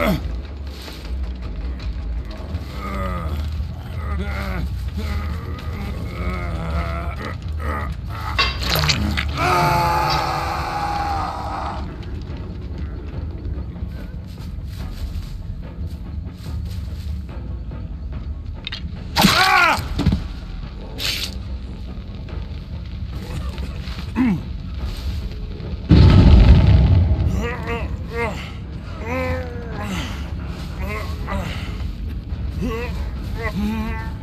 Ugh. Huh?